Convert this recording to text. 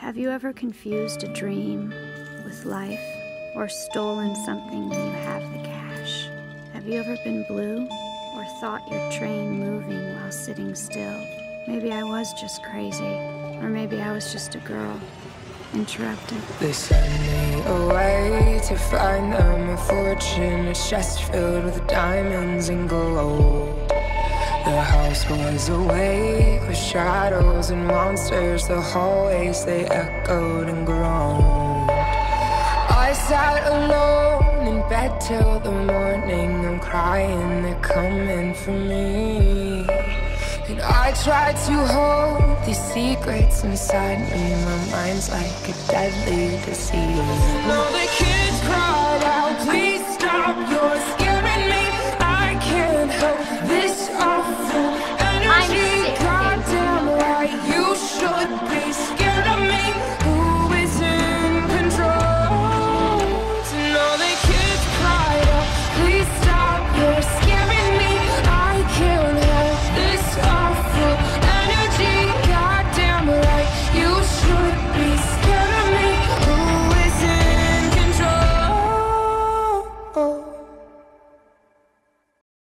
Have you ever confused a dream with life or stolen something when you have the cash? Have you ever been blue or thought your train moving while sitting still? Maybe I was just crazy, or maybe I was just a girl interrupted. They sent me away to find them a fortune, a chest filled with diamonds and gold. The house was awake with shadows and monsters. The hallways they echoed and groaned. I sat alone in bed till the morning. I'm crying, they're coming for me. And I try to hold these secrets inside me. My mind's like a deadly disease. Now the kids cried